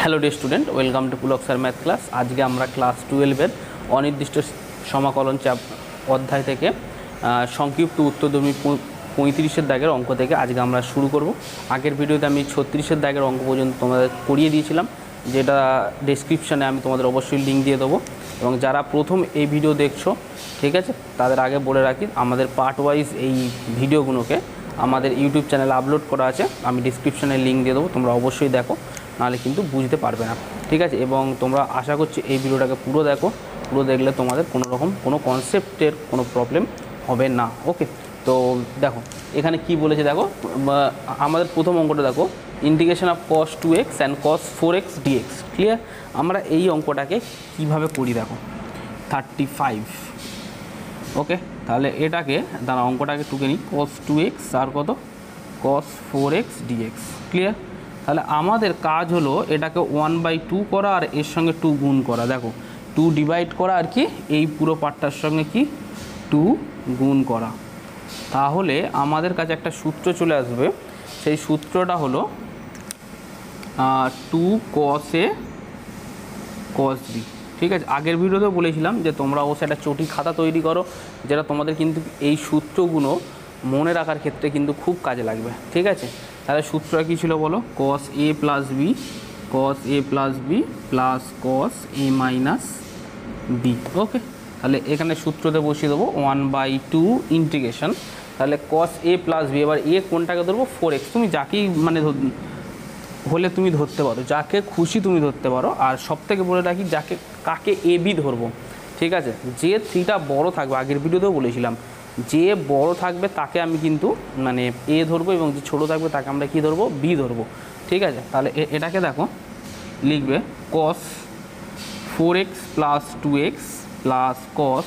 Hello dear student welcome to Pulak sir math class আজকে আমরা class টুয়েলভের অনির্দিষ্ট সমাকলন চাপ অধ্যায় থেকে সংক্ষিপ্ত উত্তরধর্মী পঁয়- পঁয়ত্রিশের দাগের অঙ্ক থেকে আজকে আমরা শুরু করব। আগের ভিডিওতে আমি ছত্রিশের দাগের অঙ্ক পর্যন্ত তোমাদের করিয়ে দিয়েছিলাম, যেটা ডেসক্রিপশানে আমি তোমাদের অবশ্যই লিঙ্ক দিয়ে দেবো। এবং যারা প্রথম এই ভিডিও দেখছ, ঠিক আছে, তাদের আগে বলে রাখি, আমাদের পার্ট ওয়াইজ এই ভিডিওগুলোকে আমাদের ইউটিউব চ্যানেলে আপলোড করা আছে, আমি ডিসক্রিপশানে লিঙ্ক দিয়ে দেবো, তোমরা অবশ্যই দেখো। নাহলে কিন্তু বুঝতে পারবে না। ঠিক আছে? এবং তোমরা আশা করছি এই ভিডিওটাকে পুরো দেখো। পুরো দেখলে তোমাদের কোনো রকম কোনো কনসেপ্টের কোনো প্রবলেম হবে না। ওকে তো দেখো, এখানে কি বলেছে দেখো? আমাদের প্রথম অঙ্কটা দেখো। Integration of cos two x and cos four x dx clear আমরা এই অঙ্কটাকে কীভাবে করি দেখো? থার্টি ফাইভ ওকে তাহলে এটাকে দাঁড়া অঙ্কটাকে টুকে নিই কস টু এক্স আর কত? Cos four x dx clear তাহলে আমাদের কাজ হলো এটাকে ওয়ান বাই টু করা আর এর সঙ্গে টু গুণ করা। দেখো টু ডিভাইড করা আর কি, এই পুরো পার্টটার সঙ্গে কি? টু গুণ করা। তাহলে আমাদের কাছে একটা সূত্র চলে আসবে। সেই সূত্রটা হলো টু কস এ কস বি ঠিক আছে? আগের ভিডিওতেও বলেছিলাম যে তোমরা অবশ্যই একটা চটি খাতা তৈরি করো, যেটা তোমাদের কিন্তু এই সূত্রগুলো মনে রাখার ক্ষেত্রে কিন্তু খুব কাজে লাগবে। ঠিক আছে? তাহলে সূত্রটা কী ছিল বলো? Cos A plus B cos A plus B plus cos A minus B okay তাহলে এখানে সূত্রতে বসিয়ে দেবো ওয়ান বাই টু ইন্টিগ্রেশন তাহলে কস এ প্লাস বি এবার এ কোনটাকে ধরবো? ফোর এক্স তুমি যাকেই মানে হলে তুমি ধরতে পারো, যাকে খুশি তুমি ধরতে পারো। আর সব থেকে বলে রাখি, যাকে, কাকে এ বি ধরবো। ঠিক আছে? যে থ্রিটা বড় থাকবে, আগের ভিডিওতেও বলেছিলাম। যে বড় থাকবে তাকে আমি কিন্তু মানে এ ধরবো এবং যে ছোট থাকবে তাকে আমরা কি ধরবো? বি ধরবো। ঠিক আছে? তাহলে এটাকে দেখো, লিখবে cos four x plus two x plus cos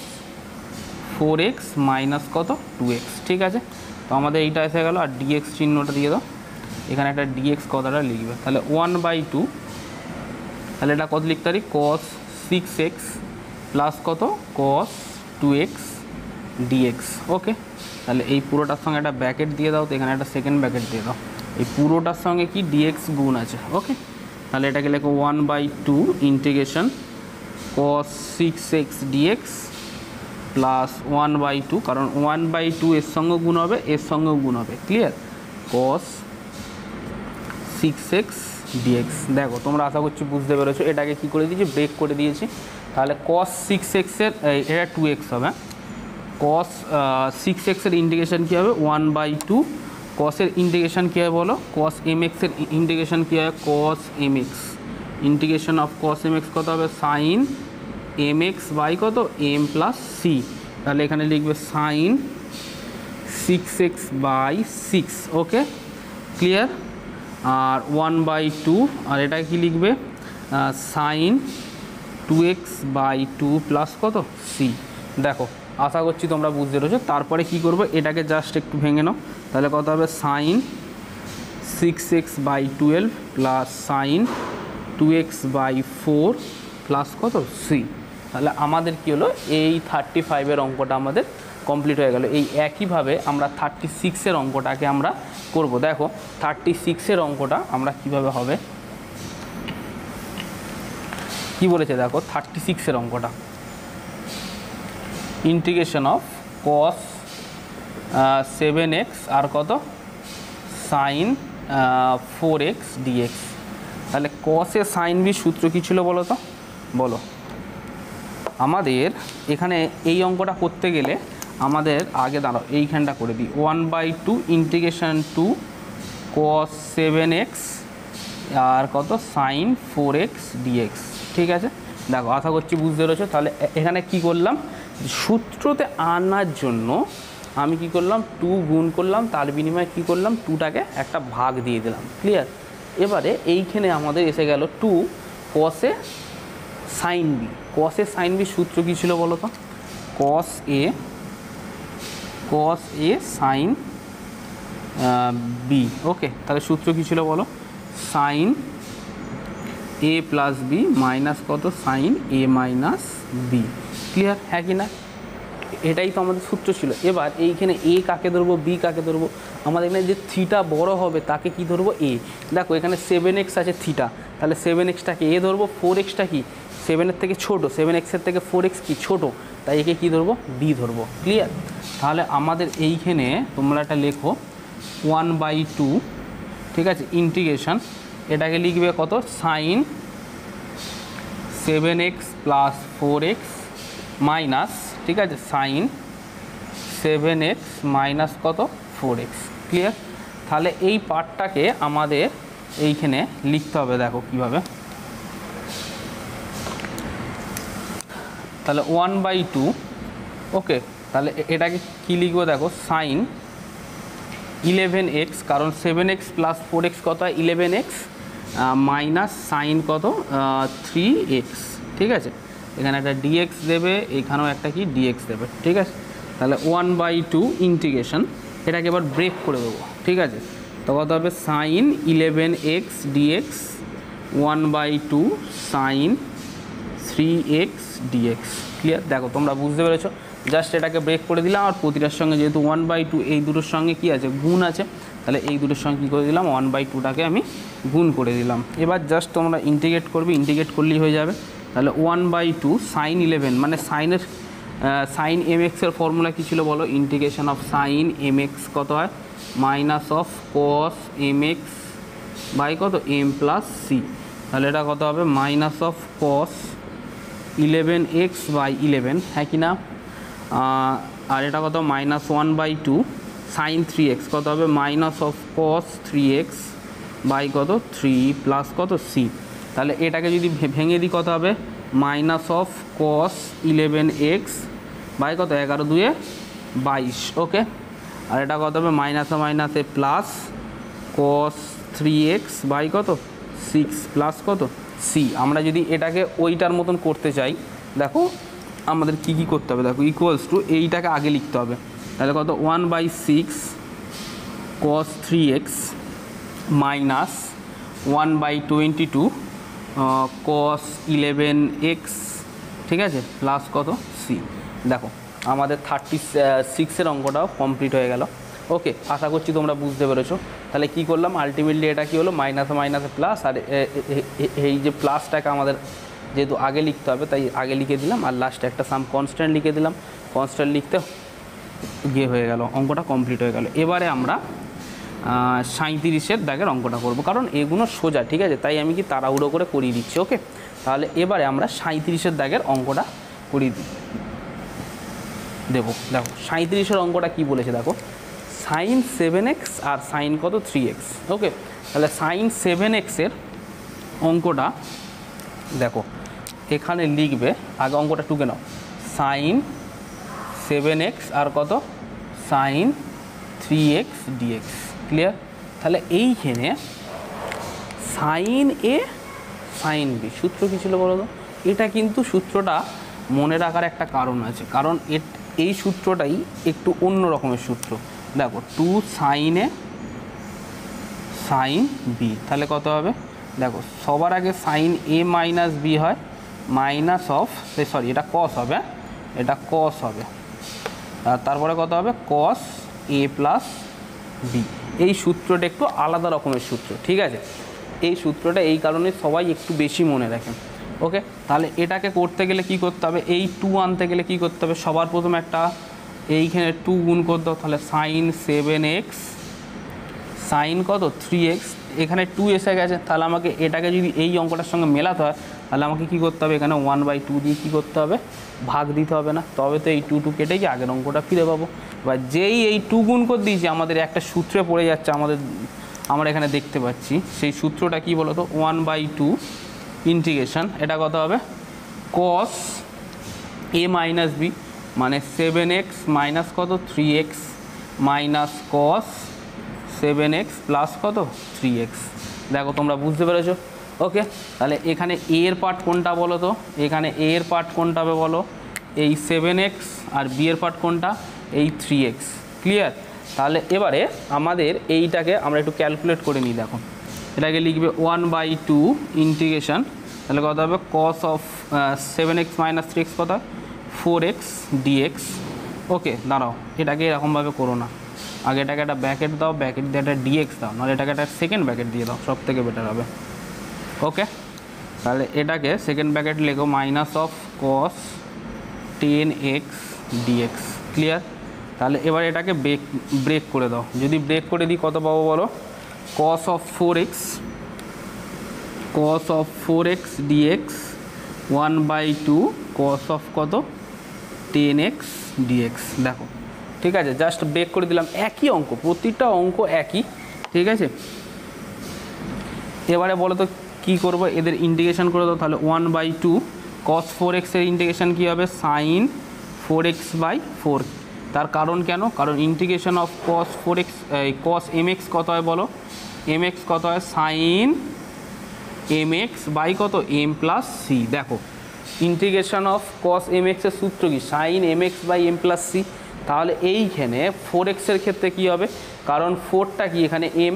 four x minus কত? টু এক্স ঠিক আছে? তো আমাদের এইটা এসে গেল, আর ডিএক্স চিহ্নটা দিয়ে দাও। এখানে একটা ডিএক্স কথাটা লিখবে। তাহলে ওয়ান বাই টু তাহলে এটা কত লিখতে পারি? কস সিক্স এক্স প্লাস কত? Cos two x dx okay তাহলে এই পুরোটার সঙ্গে একটা ব্যাকেট দিয়ে দাও, তো এখানে একটা সেকেন্ড ব্যাকেট দিয়ে দাও। এই পুরোটার সঙ্গে কি ডিএক্স গুণ আছে? ওকে তাহলে এটাকে লেখো one by two integration cos six x dx plus one by two কারণ ওয়ান বাই টু এর সঙ্গে গুণ হবে, এর সঙ্গেও গুণ হবে। Clear cos six x dx দেখো, তোমরা আশা করছি বুঝতে পেরেছ। এটাকে কি করে দিয়েছি? ব্রেক করে দিয়েছি। তাহলে কস সিক্স এক্সের এটা টু এক্স হবে কস সিক্স এক্সের ইন্টিগ্রেশন কী হবে? ওয়ান বাই টু কসের ইন্টিগ্রেশন কী হবে বলো? কস এম এক্সের ইন্টিগ্রেশন কী হবে? Cos m x integration of cos m x কত হবে? সাইন এম এক্স বাই কত? এম প্লাস সি তাহলে এখানে লিখবে sine six x by six okay clear R one by two আর এটা কি লিখবে? Sine two x by two plus কত? সি দেখো। আশা করছি তোমরা বুঝতে পেরেছ। তারপরে কি করব? এটাকে জাস্ট একটু ভেঙে নাও। তাহলে কত হবে? Sine six x by twelve plus sine two x by four plus কত? সি তাহলে আমাদের কী হলো? এই থার্টি ফাইভের অঙ্কটা আমাদের কমপ্লিট হয়ে গেল। এই একইভাবে আমরা থার্টি সিক্সের অঙ্কটাকে আমরা করব। দেখো থার্টি সিক্সের অঙ্কটা আমরা কীভাবে হবে? কি বলেছে? দেখো থার্টি সিক্সের অঙ্কটা। Integration of cos seven x আর কত? সাইন ফোর এক্স ডিএক্স তাহলে কসে সাইন বি সূত্র কী ছিল বলো তো? বলো। আমাদের এখানে এই অঙ্কটা করতে গেলে আমাদের আগে দাঁড়াও, এইখানটা করে দিই। One by two integration two cos seven x আর কত? সাইন ফোর এক্স ডিএক্স ঠিক আছে? দেখো, আশা করছি বুঝতে পেরেছ। তাহলে এখানে কি করলাম? সূত্রতে আনার জন্য আমি কি করলাম, টু গুণ করলাম, তার বিনিময়ে কি করলাম, টুটাকে একটা ভাগ দিয়ে দিলাম। ক্লিয়ার এবারে এইখানে আমাদের এসে গেল টু কসে সাইন বি কসে সাইন বি সূত্র কী ছিল বলো তো? কস এ কস এ সাইন বি ওকে তাহলে সূত্র কী ছিল বলো? Sine A plus B minus কত? Sine A minus B clear হ্যাঁ কি না? এটাই তো আমাদের সূত্র ছিল। এবার এইখানে এ কাকে ধরবো বি কাকে ধরবো? আমাদের এখানে যে থিটা বড় হবে, তাকে কি ধরবো? এ দেখো, এখানে সেভেন এক্স আছে থিটা তাহলে সেভেন এক্সটাকে এ ধরবো ফোর এক্সটা কি? সেভেনের থেকে ছোটো। সেভেন এক্সের থেকে ফোর এক্স কি? ছোটো। তাই একে কী ধরবো? বি ধরবো। ক্লিয়ার তাহলে আমাদের এইখানে তোমরা একটা লেখো ওয়ান বাই টু ঠিক আছে? ইন্টিগ্রেশন এটাকে লিখবে কত? Sine seven x plus four x minus, ঠিক আছে, সাইন, সেভেন এক্স মাইনাস কত? Four x, clear? তাহলে এই পার্টটাকে আমাদের এইখানে লিখতে হবে, দেখো কীভাবে। তাহলে ওয়ান বাই টু, ওকে, তাহলে এটাকে কী লিখব দেখো? সাইন, ইলেভেন এক্স, কারণ seven x plus four x কত ইলেভেন এক্স মাইনাস সাইন কত? থ্রি এক্স, ঠিক আছে? এখানে একটা ডিএক্স দেবে, এখানেও একটা কি ডিএক্স দেবে, ঠিক আছে? তাহলে ওয়ান বাই টু ইন্টিগ্রেশন এটাকে এবার ব্রেক করে দেবো, ঠিক আছে? তো কত হবে? Sine eleven x dx one by two sine three x dx clear দেখো, তোমরা বুঝতে পেরেছ? জাস্ট এটাকে ব্রেক করে দিলাম, আর প্রতিটার সঙ্গে যেহেতু ওয়ান বাই টু এই দুটোর সঙ্গে কি আছে? গুণ আছে। তাহলে এই দুটোর সঙ্গে কী করে দিলাম? ওয়ান বাই টুটাকে আমি গুণ করে দিলাম। এবার জাস্ট তোমরা ইন্টিগ্রেট করবে ইন্টিগ্রেট করলেই হয়ে যাবে। তাহলে one by two sine eleven মানে সাইনের সাইন এম এক্সের ফর্মুলা কী ছিল বলো? Integration of sine m x কত হয়? Minus of cos m x by কত? এম প্লাস সি তাহলে এটা কত হবে? Minus of cos eleven x by eleven হ্যাঁ কি না? আর এটা কত? Minus one by two sine three x কত হবে? Minus of cos three x by কত? থ্রি প্লাস কত? সি তাহলে এটাকে যদি ভেঙে দিই কত হবে? Minus of cos eleven x by কত? এগারো দুয়ে বাইশ, ওকে? আর এটা কত হবে? মাইনাসে মাইনাসে plus cos three x by কত? সিক্স প্লাস কত? সি। আমরা যদি এটাকে ওইটার মতন করতে চাই, দেখো, আমাদের কি কি করতে হবে? দেখো ইকুয়ালস টু এইটাকে আগে লিখতে হবে। তাহলে কত? One by six cos three x minus one by twenty two cos eleven x ঠিক আছে? প্লাস কত? সি দেখো, আমাদের থার্টি সিক্সের অঙ্কটাও কমপ্লিট হয়ে গেল। ওকে আশা করছি তোমরা বুঝতে পেরেছ। তাহলে কি করলাম? আলটিমেটলি এটা কি হলো? মাইনাসে মাইনাসে প্লাস আর এই যে প্লাসটাকে আমাদের যেহেতু আগে লিখতে হবে, তাই আগে লিখে দিলাম, আর লাস্টে একটা সাম কনস্ট্যান্ট লিখে দিলাম। কনস্ট্যান্ট লিখতে গিয়ে হয়ে গেল, অঙ্কটা কমপ্লিট হয়ে গেল। এবারে আমরা সাঁইত্রিশের দাগের অঙ্কটা করব, কারণ এগুলো সোজা, ঠিক আছে? তাই আমি কি তাড়াহুড়ো করে করিয়ে দিচ্ছি, ওকে? তাহলে এবারে আমরা সাঁইত্রিশের দাগের অঙ্কটা করিয়ে দিই। দেবো দেখো, সাঁইত্রিশের অঙ্কটা কি বলেছে, দেখো? সাইন সেভেন এক্স আর সাইন কত? Three x, okay? তাহলে সাইন সেভেন এক্সের অঙ্কটা, দেখো, এখানে লিখবে, আগে অঙ্কটা টুকে নাও। সাইন সেভেন এক্স আর কত? Sine three x dx clear তাহলে এইখানে সাইন এ সাইন বি সূত্র কী ছিল বলো তো? এটা কিন্তু সূত্রটা মনে রাখার একটা কারণ আছে। কারণ এই সূত্রটাই একটু অন্য রকমের সূত্র। দেখো two sine a sine b তাহলে কত হবে? দেখো, সবার আগে সাইন এ মাইনাস বি হয় মাইনাস অফ সে সরি এটা কস হবে হ্যাঁ? এটা কস হবে। তারপরে কত হবে? কস এ প্লাস বি এই সূত্রটা একটু আলাদা রকমের সূত্র, ঠিক আছে? এই সূত্রটা এই কারণে সবাই একটু বেশি মনে রাখেন ওকে? তাহলে এটাকে করতে গেলে কি করতে হবে? এই টু আনতে গেলে কি করতে হবে? সবার প্রথমে একটা এইখানে টু গুণ করতে হবে তাহলে সাইন সেভেন এক্স সাইন কত? থ্রি এক্স এখানে টু এসে গেছে, তাহলে আমাকে এটাকে যদি এই অঙ্কটার সঙ্গে মেলাতে হয়, তাহলে আমাকে কি করতে হবে? এখানে ওয়ান বাই টু দিয়ে কী করতে হবে? ভাগ দিতে হবে না, তবে তো এই টু টু কেটে গিয়ে আগের অঙ্কটা ফিরে পাবো। বা যেই এই টু গুণ করে দিয়েছি, আমাদের একটা সূত্রে পড়ে যাচ্ছে, আমাদের, আমরা এখানে দেখতে পাচ্ছি, সেই সূত্রটা কি বলো তো ওয়ান বাই টু ইন্টিগ্রেশন, এটা কত হবে? কস এ মাইনাস বি মানে সেভেন এক্স মাইনাস কত? Three x minus cos seven x plus কত? Three x. দেখো, তোমরা বুঝতে পেরেছ? ওকে তাহলে এখানে এ এর পার্ট কোনটা বলো তো? এখানে এ এর পার্ট কোনটা বলো? এই সেভেন এক্স আর বি এর পার্ট কোনটা? এই থ্রি এক্স ক্লিয়ার তাহলে এবারে আমাদের এইটাকে আমরা একটু ক্যালকুলেট করে নিই, দেখো। এটাকে লিখবে ওয়ান বাই টু ইন্টিগ্রেশন তাহলে কত হবে? Cos of seven x minus three x কত ফোর এক্স ডিএক্স ওকে দাঁড়াও, এটাকে এরকমভাবে করো না। আগে এটাকে একটা ব্যাকেট দাও ব্যাকেট দিয়ে একটা ডিএক্স দাও, নাহলে এটাকে একটা সেকেন্ড ব্যাকেট দিয়ে দাও সব থেকে বেটার হবে। ওকে তাহলে এটাকে সেকেন্ড ব্যাকেট লেখো minus of cos ten x dx clear তাহলে এবার এটাকে ব্রেক ব্রেক করে দাও। যদি ব্রেক করে দিই, কত পাবো বলো? Cos of four x cos of four x dx one by two cos of কত? টেন এক্স ডিএক্স দেখো, ঠিক আছে জাস্ট ব্রেক করে দিলাম, একই অঙ্ক, প্রতিটা অঙ্ক একই, ঠিক আছে? এবারে বলো তো কী করব? এদের ইন্টিগ্রেশন করে দাও। তাহলে one by two cos four এক্সের ইন্টিগ্রেশন কী হবে? Sine four x by four তার কারণ কেন? কারণ integration of cos four x cos m x কত হয় বলো? এম এক্স কত হয়? সাইন এম এক্স বাই কত? এম প্লাস সি দেখো ইন্টিগ্রেশন অফ কস এম এক্সের সূত্র কি? Sine m x by m plus c তাহলে এইখানে ফোর এক্সের ক্ষেত্রে কি হবে? কারণ ফোরটা কি এখানে এম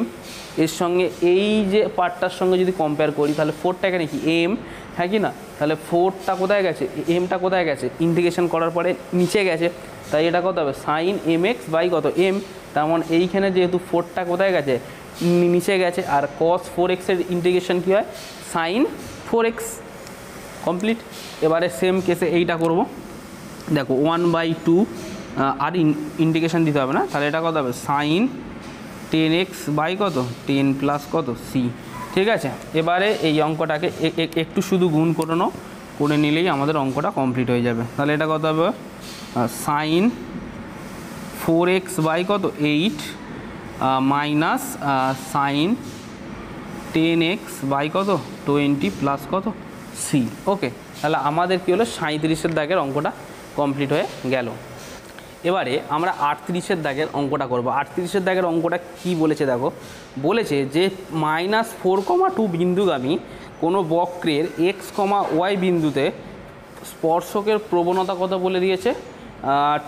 এর সঙ্গে এই যে পার্টটার সঙ্গে যদি কম্পেয়ার করি, তাহলে ফোরটা এখানে কি? এম হ্যাঁ কি না? তাহলে ফোরটা কোথায় গেছে? এমটা কোথায় গেছে? ইন্টিগ্রেশন করার পরে নিচে গেছে। তাই এটা কত হবে? সাইন এম এক্স বাই কত? এম তার মানে এইখানে যেহেতু ফোরটা কোথায় গেছে? নিচে গেছে। আর কস ফোর এক্সের ইন্টিগ্রেশন কী হয়? সাইন ফোর এক্স কমপ্লিট এবারে সেম কেসে এইটা করব। দেখো ওয়ান বাই টু আর ইন্ডিকেশন দিতে হবে না। তাহলে এটা কত হবে? সাইন টেন এক্স বাই কত? টেন প্লাস কত? সি ঠিক আছে? এবারে এই অঙ্কটাকে একটু শুধু গুণ করে নাও। করে নিলেই আমাদের অঙ্কটা কমপ্লিট হয়ে যাবে। তাহলে এটা কত হবে? সাইন ফোর এক্স বাই কত? Eight minus sine ten x by কত? টোয়েন্টি প্লাস কত? সি ওকে তাহলে আমাদের কী হলো? সাঁত্রিশের দাগের অঙ্কটা কমপ্লিট হয়ে গেল। এবারে আমরা আটত্রিশের দাগের অঙ্কটা করব। আটত্রিশের দাগের অঙ্কটা কি বলেছে দেখো? বলেছে যে মাইনাস ফোর কমা টু বিন্দুগামী কোনো বক্রের এক্স কমা ওয়াই বিন্দুতে স্পর্শকের প্রবণতা কত বলে দিয়েছে?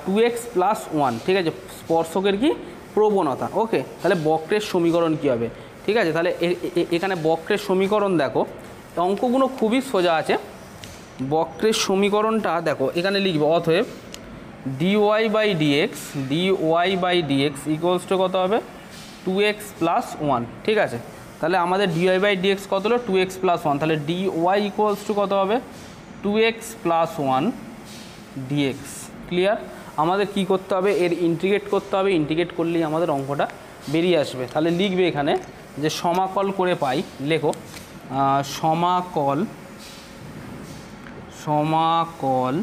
টু এক্স প্লাস ওয়ান ঠিক আছে? স্পর্শকের কি? প্রবণতা। ওকে, তাহলে বক্রের সমীকরণ কী হবে? ঠিক আছে, তাহলে এখানে বক্রের সমীকরণ দেখো। অঙ্কগুলো খুবই সোজা আছে। বক্রের সমীকরণটা দেখো, এখানে লিখব, অতএব dy by dx dy by dx equals to কত হবে? টু এক্স প্লাস ওয়ান ঠিক আছে? তাহলে আমাদের ডিওয়াই বাই ডিএক্স কত হলো? টু এক্স প্লাস ওয়ান তাহলে ডিওয়াই ইকুয়ালস টু কত হবে? Two x plus one dx clear আমাদের কি করতে হবে? এর ইন্টিগ্রেট করতে হবে। ইন্টিগ্রেট করলেই আমাদের অঙ্কটা বেরিয়ে আসবে। তাহলে লিখবে এখানে যে সমাকল করে পাই, লেখো সমাকল সমাকল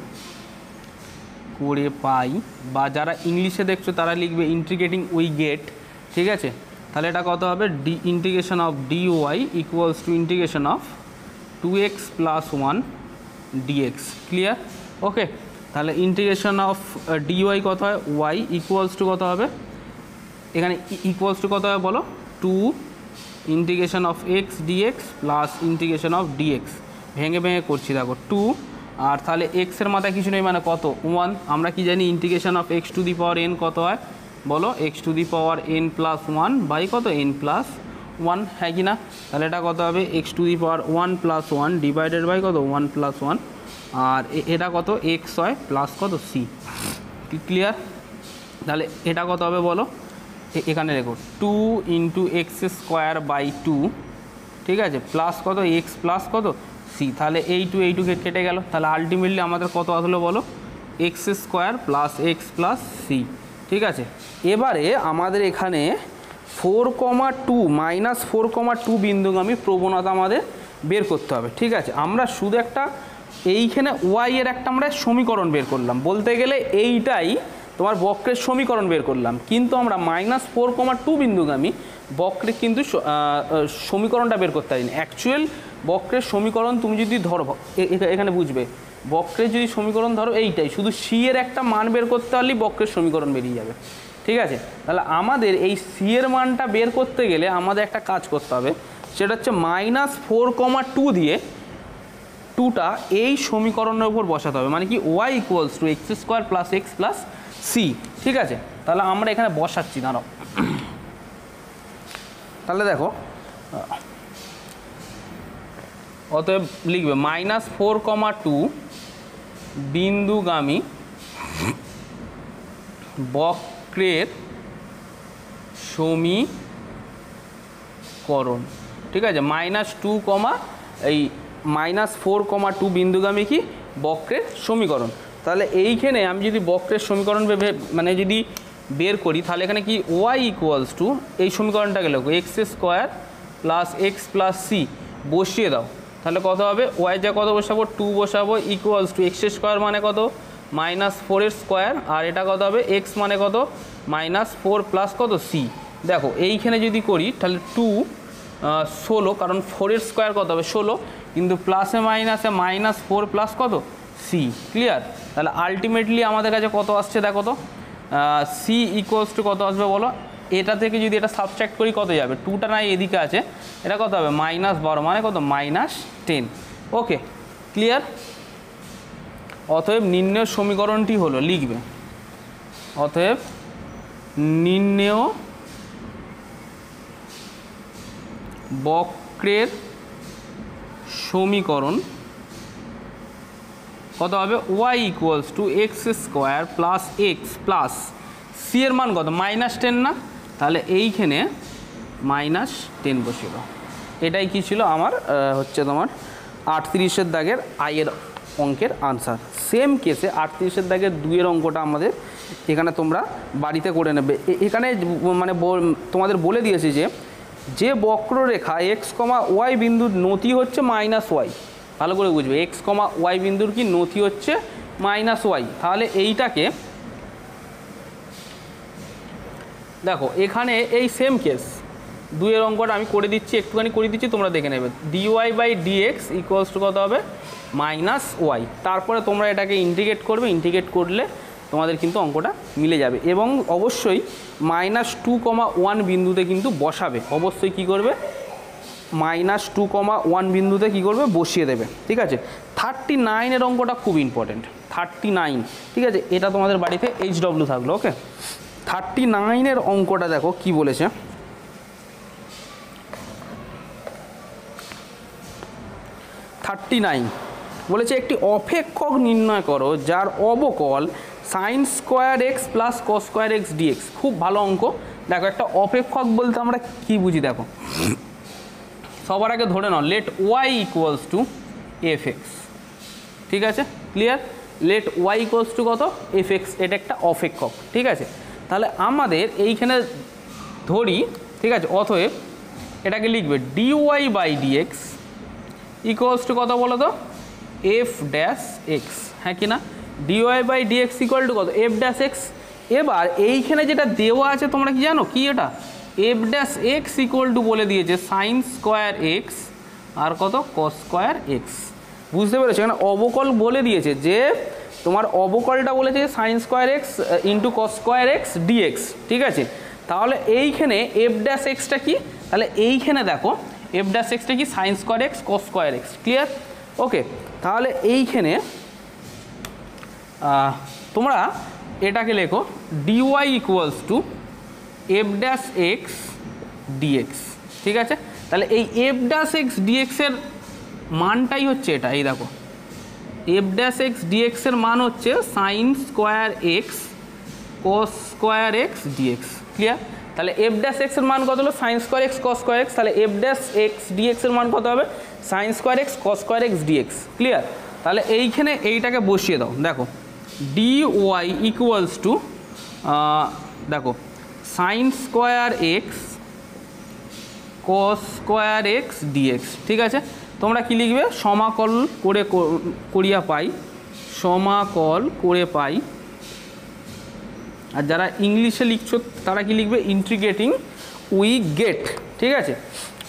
করে পাই বা যারা ইংলিশে দেখছ তারা লিখবে ইন্টিগ্রেটিং উই গেট ঠিক আছে? তাহলে এটা কত হবে? D integration of d y equals to integration of two x plus one dx clear okay তাহলে ইন্টিগ্রেশন অফ ডিওয়াই কত হয়? ওয়াই ইকুয়ালস টু কত হবে? এখানে ইকুয়ালস টু কত হবে বলো? Two integration of x dx plus integration of dx ভেঙে ভেঙে করছি, দেখো টু আর তাহলে এক্সের মাথায় কিছু নেই মানে কত? ওয়ান আমরা কি জানি integration of x to the power n কত হয়? বলো x to the power n plus one by কত? এন প্লাস ওয়ান হ্যাঁ কি না? তাহলে এটা কত হবে? X to the power one plus one divided by কত? ওয়ান প্লাস ওয়ান আর এটা কত? এক্স হয় প্লাস কত? সি ক্লিয়ার তাহলে এটা কত হবে বলো? এখানে রেখো। Two into x square by two ঠিক আছে? প্লাস কত? এক্স প্লাস কত? সি, তাহলে এই টু এই টু কেটে গেল। তাহলে আলটিমেটলি আমাদের কত আসলো বলো? X square plus x plus c ঠিক আছে? এবারে আমাদের এখানে four comma two minus four comma two বিন্দুগামী প্রবণতা আমাদের বের করতে হবে, ঠিক আছে? আমরা শুধু একটা এইখানে ওয়াই এর একটা আমরা সমীকরণ বের করলাম। বলতে গেলে এইটাই তোমার বক্রের সমীকরণ বের করলাম। কিন্তু আমরা মাইনাস ফোর কমা টু বিন্দুগামী বক্রে কিন্তু সমীকরণটা বের করতে পারিনি। অ্যাকচুয়াল বক্রের সমীকরণ তুমি যদি ধরো এখানে বুঝবে। বক্রের যদি সমীকরণ ধরো এইটাই, শুধু সি এর একটা মান বের করতে পারলেই বক্রের সমীকরণ বেরিয়ে যাবে। ঠিক আছে? তাহলে আমাদের এই সি এর মানটা বের করতে গেলে আমাদের একটা কাজ করতে হবে, সেটা হচ্ছে মাইনাস ফোর কমা টু দিয়ে টুটা এই সমীকরণের উপর বসাতে হবে মানে কি y equals to x square plus x plus c ঠিক আছে? তাহলে আমরা এখানে বসাচ্ছি, দাঁড়াও। তাহলে দেখো অতএব লিখবে মাইনাস ফোর কমা টু বিন্দুগামী বক্রের সমীকরণ। ঠিক আছে? মাইনাস টু কমা এই মাইনাস ফোর কমা টু বিন্দুগামী কি? বক্রের সমীকরণ। তাহলে এইখানে আমি যদি বক্রের সমীকরণ ভেবে- মানে যদি বের করি, তাহলে এখানে কি? ওয়াই ইকুয়ালস টু এই সমীকরণটাকে লেখো x square plus x plus c বসিয়ে দাও। তাহলে কত হবে? ওয়াই যা কত বসাবো? টু বসাবো ইকুয়ালস টু এক্স স্কোয়ার মানে কত? মাইনাস ফোরের স্কোয়ার আর এটা কত হবে? এক্স মানে কত? মাইনাস ফোর প্লাস কত? সি দেখো, এইখানে যদি করি, তাহলে টু ষোলো, কারণ ফোরের স্কোয়ার কত হবে? ষোলো, কিন্তু প্লাসে মাইনাসে মাইনাস ফোর প্লাস কত? সি ক্লিয়ার তাহলে আলটিমেটলি আমাদের কাছে কত আসছে, দেখো তো? সি ইকুয়ালস টু কত আসবে বলো? এটা থেকে যদি এটা সাবস্ট্রাক্ট করি, কত যাবে? টুটা নাই, এদিকে আছে। এটা কত হবে? মাইনাস বারো মানে কত? মাইনাস টেন ওকে ক্লিয়ার অতএব নির্ণয় সমীকরণটি হলো, লিখবে। অতএব নির্ণেয় বক্রের সমীকরণ কত হবে? Y equals to x square plus x plus c এর মান কত? মাইনাস টেন না? তাহলে এইখানে মাইনাস টেন দাও এটাই কি ছিল আমার হচ্ছে তোমার আটত্রিশের দাগের আয়ের অঙ্কের আনসার। সেম কেসে আটত্রিশের দাগের দুইয়ের অঙ্কটা আমাদের এখানে তোমরা বাড়িতে করে নেবে। এখানে মানে তোমাদের বলে দিয়েছে যে যে বক্ররেখা এক্স কমা ওয়াই বিন্দুর নতি হচ্ছে মাইনাস ওয়াই ভালো করে বুঝবে এক্স কমা ওয়াই বিন্দুর কি নতি হচ্ছে মাইনাস ওয়াই তাহলে এইটাকে দেখো, এখানে এই সেম কেস দুইয়ের অঙ্কটা আমি করে দিচ্ছি, একটুখানি করে দিচ্ছি, তোমরা দেখে নেবে। Dy by dx equals to কত হবে? মাইনাস ওয়াই তারপরে তোমরা এটাকে ইন্টিগ্রেট করবে ইন্টিগ্রেট করলে তোমাদের কিন্তু অঙ্কটা মিলে যাবে। এবং অবশ্যই মাইনাস টু কমা ওয়ান বিন্দুতে কিন্তু বসাবে। অবশ্যই কি করবে? মাইনাস টু কমা ওয়ান বিন্দুতে কী করবে? বসিয়ে দেবে। ঠিক আছে? থার্টি নাইনের অঙ্কটা খুব ইম্পর্টেন্ট থার্টি নাইন ঠিক আছে? এটা তোমাদের বাড়িতে এইচ থাকল ওকে থার্টি নাইনের অঙ্কটা দেখো, কি বলেছে? Thirty nine. বলেছে একটি অপেক্ষক নির্ণয় করো, যার অবকল sine square x plus cos square x dx খুব ভালো অঙ্ক। দেখো, একটা অপেক্ষক বলতে আমরা কি বুঝি, দেখো। সবার আগে ধরে নাও let y equals to f x ঠিক আছে? Clear let y equals to কত? এফ এক্স এটা একটা অপেক্ষক। ঠিক আছে? তাহলে আমাদের এইখানে ধরি, ঠিক আছে, অতএব এটাকে লিখবে dy by dx equals to কত বলো তো? এফ ড্যাশ এক্স হ্যাঁ কি না? Dy by dx equal to কত? এফ ড্যাশ এক্স এবার এইখানে যেটা দেওয়া আছে, তোমরা কি জানো? কি এটা? F dash x equal to বলে দিয়েছে সাইন স্কোয়ার এক্স আর কত? কস স্কোয়ার এক্স বুঝতে পেরেছ? এখানে অবকল বলে দিয়েছে যে তোমার অবকলটা বলেছে sine square x into cos square x dx ঠিক আছে? তাহলে এইখানে এফ ড্যাশ এক্সটা কি? তাহলে এইখানে দেখো এফ ড্যাশ এক্সটা কি? Sine square x cos square x clear okay তাহলে এইখানে তোমরা এটাকে লেখো dy equals to f dash x dx ঠিক আছে? তাহলে এই এফ ড্যাশ এক্স ডিএক্সের মানটাই হচ্ছে এটা, এই দেখো। এফ ড্যাশ এক্স ডিএক্সের মান হচ্ছে sine square x cos square x dx clear তাহলে এফ ড্যাশ এক্সের মান কত হলো? Sine square x cos square x তাহলে এফ ড্যাশ এক্স ডিএক্সের মান কত হবে? Sine square x cos square x dx clear তাহলে এইখানে এইটাকে বসিয়ে দাও। দেখো ডি ওয়াই ইকুয়ালস টু দেখো sine square x cos square x dx ঠিক আছে? তোমরা কি লিখবে? সমাকল করে করিয়া পাই। সমাকল করে পাই। আর যারা ইংলিশে লিখছো, তারা কি লিখবে? ইন্টিগ্রেটিং উই গেট ঠিক আছে?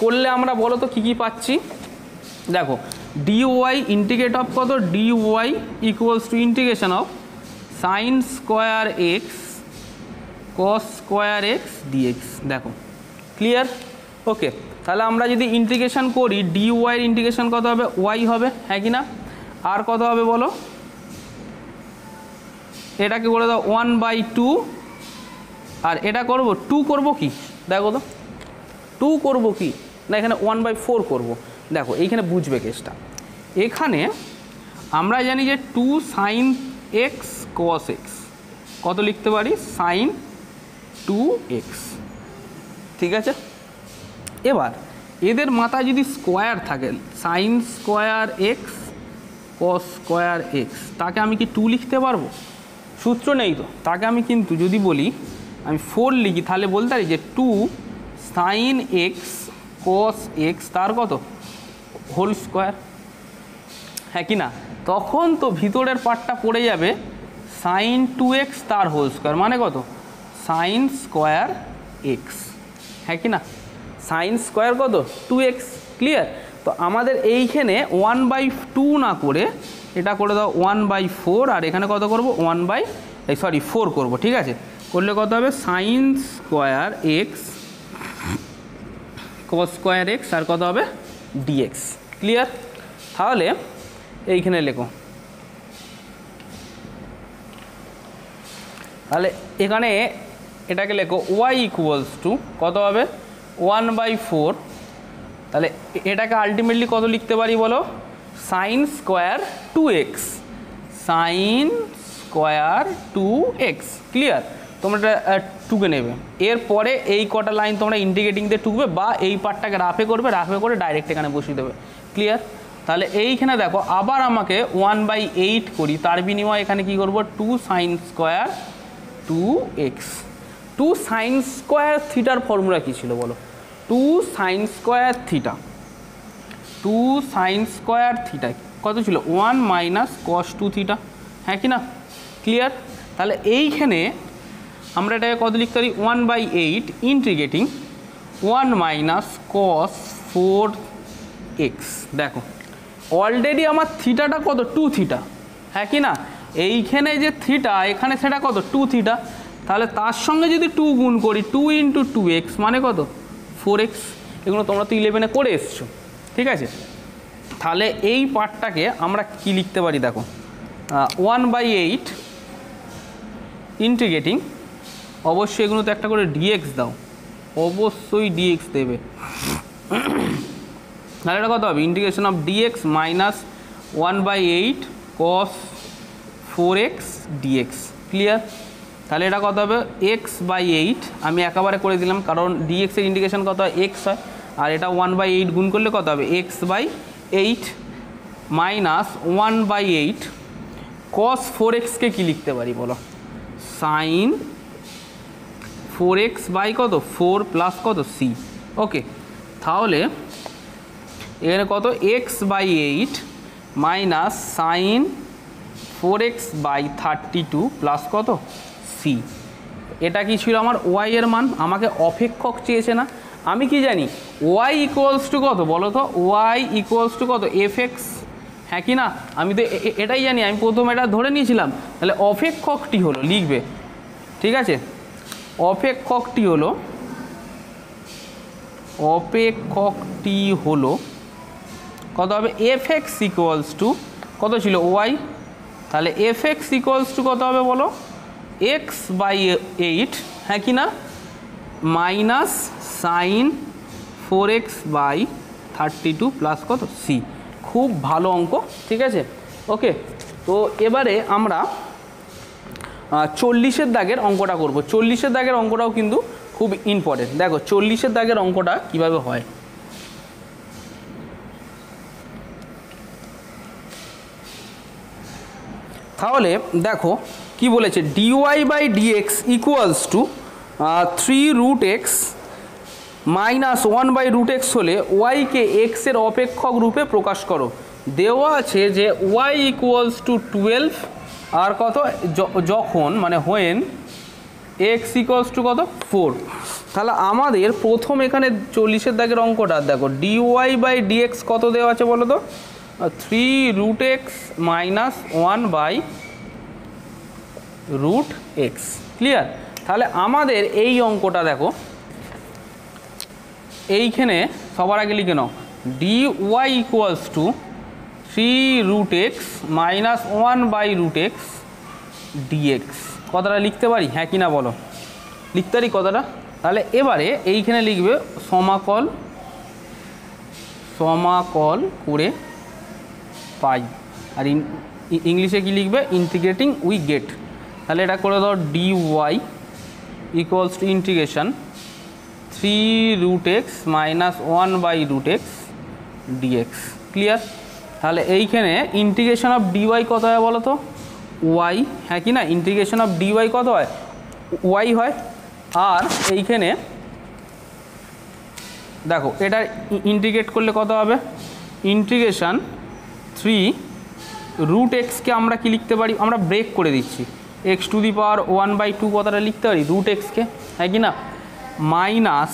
করলে আমরা বলো তো কী কী পাচ্ছি? দেখো ডি ওয়াই ইন্টিগ্রেট অফ কত? D y equals to integration of sine square x cos square x dx দেখো ক্লিয়ার ওকে তাহলে আমরা যদি ইন্টিগ্রেশন করি ডি ওয়াইয়ের ইন্টিগ্রেশন কত হবে? ওয়াই হবে হ্যাঁ কি না? আর কত হবে বলো? এটাকে করে দাও ওয়ান বাই টু আর এটা করব টু করব কি? দেখো তো টু করব কি? না, এখানে ওয়ান বাই ফোর করব। দেখো, এইখানে বুঝবে কেসটা এখানে আমরা জানি যে two sine x cos x কত লিখতে পারি? সাইন টু এক্স ঠিক আছে? এবার, এদের মাথায় যদি স্কোয়ার থাকে sine square x cos square x তাকে আমি কি টু লিখতে পারব? সূত্র নেই তো। তাকে আমি কিন্তু যদি বলি, আমি ফোর লিখি, তাহলে বলতে পারি যে two sine x cos x তার কত? হোল স্কোয়ার হ্যাঁ কি না? তখন তো ভিতরের পার্টটা পড়ে যাবে সাইন টু এক্স তার হোল স্কোয়ার মানে কত? সাইন স্কোয়ার এক্স হ্যাঁ কি না? সাইন স্কোয়ার কত? টু এক্স ক্লিয়ার তো আমাদের এইখানে ওয়ান বাই টু না করে এটা করে দাও ওয়ান বাই ফোর আর এখানে কত করব? ওয়ান বাই সরি ফোর করব, ঠিক আছে? করলে কত হবে? Sine square x cos square x আর কত হবে? ডিএক্স ক্লিয়ার তাহলে এইখানে লেখো। তাহলে এখানে এটাকে লেখো ওয়াই ইকুয়ালস টু কত হবে? ওয়ান বাই ফোর, তাহলে এটাকে আলটিমেটলি কত লিখতে পারি বলো? Sine square two x sine square two x clear তোমরা এটা টুকে নেবে। এরপরে এই কটা লাইন তোমরা ইন্টিগ্রেটিং দিয়ে টুকবে বা এই পার্টটাকে রাফে করবে রাফে করে ডাইরেক্ট এখানে বসিয়ে দেবে। ক্লিয়ার তাহলে এইখানে দেখো, আবার আমাকে ওয়ান বাই এইট করি, তার বিনিময়ে এখানে কি করব? Two sine square two x two sine square থিটার ফর্মুলা কী ছিল বলো? Two sine square theta. Two sine square theta কত ছিল? One minus cos two theta. হ্যাঁ কি না? ক্লিয়ার? তাহলে এইখানে আমরা এটাকে কত লিখতে পারি? One by eight integrating one minus cos four x. দেখো, অলরেডি আমার থিটাটা কত? Two theta. হ্যাঁ কি না? এইখানে যে থিটা, এখানে সেটা কত? Two theta. তাহলে তার সঙ্গে যদি টু গুণ করি, টু ইন্টু টু এক্স মানে কত? ফোর এক্স এগুলো তোমরা তো ইলেভেনে করে এসছো, ঠিক আছে? তাহলে এই পার্টটাকে আমরা কি লিখতে পারি দেখো? ওয়ান বাই এইট ইন্টিগ্রেটিং অবশ্যই এগুলো তো একটা করে ডিএক্স দাও, অবশ্যই ডিএক্স দেবে। তাহলে এটা কত হবে? Integration of dx minus one by eight cos four x dx clear তাহলে এটা কত হবে? এক্স বাই এইট আমি একেবারে করে দিলাম, কারণ ডিএক্সের ইন্টিগ্রেশন কত হয়? এক্স হয়। আর এটা ওয়ান বাই এইট গুণ করলে কত হবে? X by eight minus one by eight cos four এক্সকে কী লিখতে পারি বলো? সাইন ফোর এক্স বাই কত? ফোর প্লাস কত? সি ওকে তাহলে এখানে কত? X by eight minus sine four x by thirty two plus কত? সি এটা কি ছিল আমার ওয়াই এর মান? আমাকে অপেক্ষক চেয়েছে না। আমি কি জানি? ওয়াই ইকুয়ালস টু কত? বলো তো। ওয়াই ইকুয়ালস টু কত? এফ এক্স হ্যাঁ কি না? আমি তো এটাই জানি। আমি প্রথম এটা ধরে নিয়েছিলাম। তাহলে অপেক্ষকটি হলো, লিখবে। ঠিক আছে? অপেক্ষকটি হলো অপেক্ষকটি হলো, কত হবে? এফ এক্স ইকুয়ালস টু কত ছিল? ওয়াই তাহলে এফ এক্স ইকুয়ালস টু কত হবে বলো? এক্স বাই এইট হ্যাঁ কি না? Minus sine four x by thirty two plus কত? সি খুব ভালো অঙ্ক, ঠিক আছে? ওকে তো এবারে আমরা চল্লিশের দাগের অঙ্কটা করব। চল্লিশের দাগের অঙ্কটাও কিন্তু খুব ইম্পর্টেন্ট দেখো, চল্লিশের দাগের অঙ্কটা কীভাবে হয়? তাহলে দেখো কি বলেছে? Dy by dx equals to three root x minus one by root x হলে ওয়াইকে এক্সের অপেক্ষক রূপে প্রকাশ করো। দেওয়া আছে যে ওয়াই ইকুয়ালস টু টুয়েলভ আর কত? যখন মানে হোয়েন এক্স ইকুয়ালস টু কত? ফোর তাহলে আমাদের প্রথম এখানে চল্লিশের দাগের অঙ্কটা দেখো ডিওয়াই বাই ডিএক্স কত দেওয়া আছে বলো তো? Three root x minus one by root x. Clear? তাহলে আমাদের এই অঙ্কটা দেখো। এইখানে সবার আগে লিখে নাও। D y equals to three root x minus one by root x dx কথাটা লিখতে পারি? হ্যাঁ কি না বলো। লিখতে পারি কথাটা? তাহলে এবারে এইখানে লিখবে সমাকল সমাকল করে পাই। আর ইংলিশে কি লিখবে? ইন্টিগ্রেটিং উই গেট তাহলে এটা করে দাও d y equals to integration three root x minus one by root x dx clear তাহলে এইখানে ইন্টিগ্রেশন অফ ডিওয়াই কত হয় বলো তো? ওয়াই হ্যাঁ কি না? ইন্টিগ্রেশন অফ ডিওয়াই কত হয়? ওয়াই হয়। আর এইখানে দেখো, এটা ইন্টিগ্রেট করলে কত হবে? ইন্টিগ্রেশন থ্রি রুট এক্সকে আমরা কি লিখতে পারি? আমরা ব্রেক করে দিচ্ছি। X to the power one by two কথাটা লিখতে পারি? রুট এক্সকে হ্যাঁ কি না? মাইনাস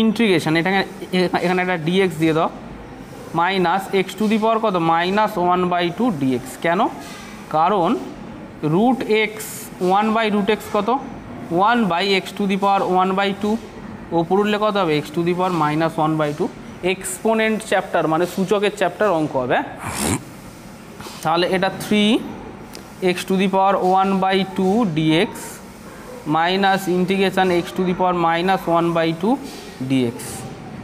ইন্টিগ্রেশন এটাকে এখানে একটা ডিএক্স দিয়ে দাও। Minus x to the power কত? Minus one by two dx কেন? কারণ root x one by root x কত? One by x to the power one by two ওপর উঠলে কত হবে? X to the power minus one by two exponent chapter মানে সূচকের চ্যাপ্টার অঙ্ক হবে হ্যাঁ? তাহলে এটা three x to the power one by two dx minus integration x to the power minus one by two dx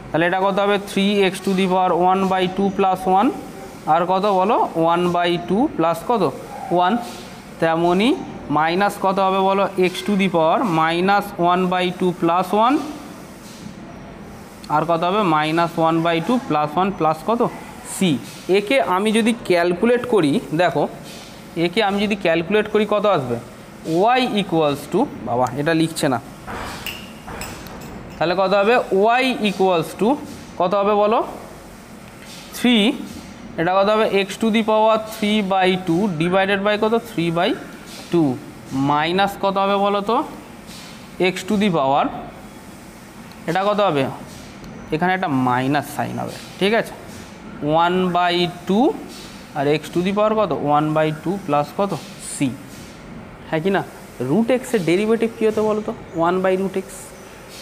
তাহলে এটা কত হবে? Three x to the power one by two plus one আর কত বলো? ওয়ান বাই টু প্লাস কত? One তেমনই minus কত হবে বলো? X to the power minus one by two plus one আর কত হবে? Minus one by two plus one plus কত? সি একে আমি যদি ক্যালকুলেট করি, দেখো একে আমি যদি ক্যালকুলেট করি কত আসবে? ওয়াই ইকুয়ালস টু বাবা, এটা লিখছে না। তাহলে কত হবে? ওয়াই ইকুয়ালস টু কত হবে বলো? থ্রি এটা কত হবে? X to the power three by two divided by কত? থ্রি বাই টু মাইনাস কত হবে বলো তো? এক্স টু দি পাওয়ার এটা কত হবে? এখানে একটা মাইনাস সাইন হবে, ঠিক আছে? ওয়ান বাই টু আর এক্স টু দি পাওয়ার কত? ওয়ান বাই টু প্লাস কত? সি হ্যাঁ কি না? রুট এক্সের ডেরিভেটিভ কী হতো বলো তো ওয়ান বাই রুট এক্স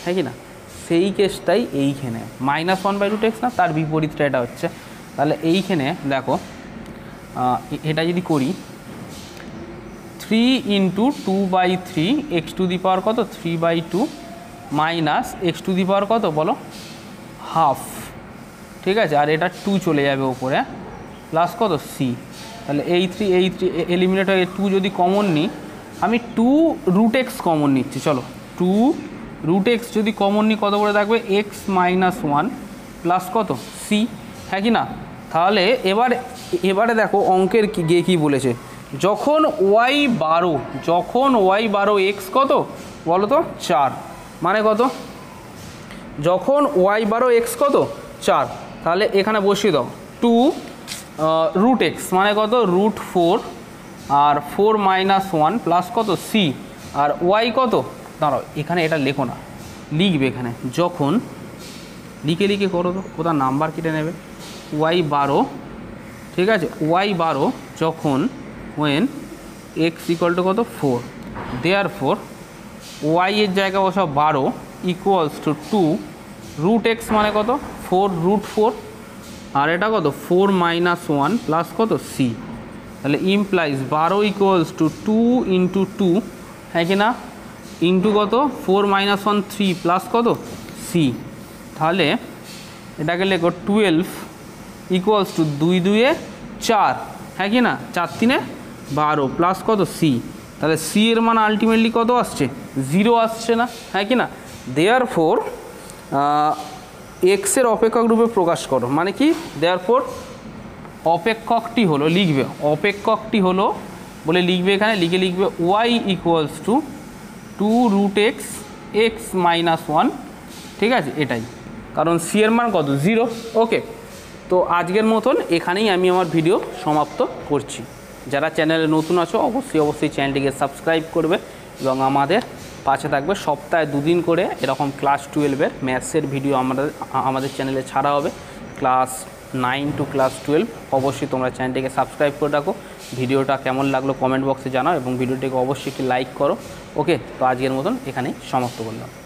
হ্যাঁ কি না? সেই কেসটাই এইখানে। Minus one by root x না, তার বিপরীতটা এটা হচ্ছে। তাহলে এইখানে দেখো এটা যদি করি three into two by three x to the power কত? Three by two minus x to the power কত? বলো হাফ ঠিক আছে? আর এটা টু চলে যাবে ওপরে। প্লাস কত? সি তাহলে এই থ্রি এই থ্রি এলিমিনেট হয়ে টু যদি কমন নিই, আমি টু রুট এক্স কমন নিচ্ছি, চলো। টু রুট এক্স যদি কমন নিই, কত করে থাকবে? এক্স মাইনাস ওয়ান প্লাস কত? সি হ্যাঁ কি না? তাহলে এবার, এবারে দেখো অঙ্কের গিয়ে কী বলেছে। যখন ওয়াই বারো, যখন ওয়াই বারো এক্স কত? বলো তো, চার। মানে কত? যখন ওয়াই বারো এক্স কত? চার। তাহলে এখানে বসিয়ে দাও। টু রুট এক্স মানে কত? রুট ফোর আর ফোর মাইনাস ওয়ান প্লাস কত? সি আর ওয়াই কত? দাঁড়াও, এখানে এটা লেখো না। লিখবে এখানে। যখন লিখে লিখে করো তো কোথাও নাম্বার কেটে নেবে? ওয়াই বারো, ঠিক আছে? ওয়াই বারো যখন ওয়েন এক্স ইকুয়াল টু কত? ফোর দেয়ার ফোর ওয়াই এর জায়গায় বসা বারো equals to two root x মানে কত? ফোর রুট ফোর আর এটা কত? ফোর মাইনাস ওয়ান প্লাস কত? সি তাহলে ইমপ্লাইজ বারো equals to two into two হ্যাঁ কি না? ইন্টু কত? Four minus one three plus কত? সি তাহলে এটাকে লেখো টুয়েলভ ইকুয়ালস টু দুই দুয়ে চার হ্যাঁ কি না? চার তিনে বারো প্লাস কত? সি তাহলে সি এর মান আলটিমেটলি কত আসছে? জিরো আসছে না হ্যাঁ কি না? দেয়ার ফোর এক্সের অপেক্ষক রূপে প্রকাশ করো। মানে কি? দেয়ার ফোর অপেক্ষকটি হলো, লিখবে, অপেক্ষকটি হলো, বলে লিখবে এখানে, লিখে লিখবে y equals to two root x x minus one ঠিক আছে? এটাই। কারণ সি এর মান কত? জিরো ওকে তো আজকের মতন এখানেই আমি আমার ভিডিও সমাপ্ত করছি। যারা চ্যানেলে নতুন আছো, অবশ্যই অবশ্যই চ্যানেলটিকে সাবস্ক্রাইব করবে এবং আমাদের পাশে থাকবে। সপ্তাহে দুদিন করে এরকম ক্লাস টুয়েলভের ম্যাথসের ভিডিও আমাদের আমাদের চ্যানেলে ছাড়া হবে। Class nine to class twelve অবশ্যই তোমরা চ্যানেলটিকে সাবস্ক্রাইব করে রাখো। ভিডিওটা কেমন লাগল কমেন্ট বক্সে জানাও এবং ভিডিওটিকে অবশ্যই একটি লাইক করো। ওকে তো আজকের মতন এখানেই সমাপ্ত করলাম।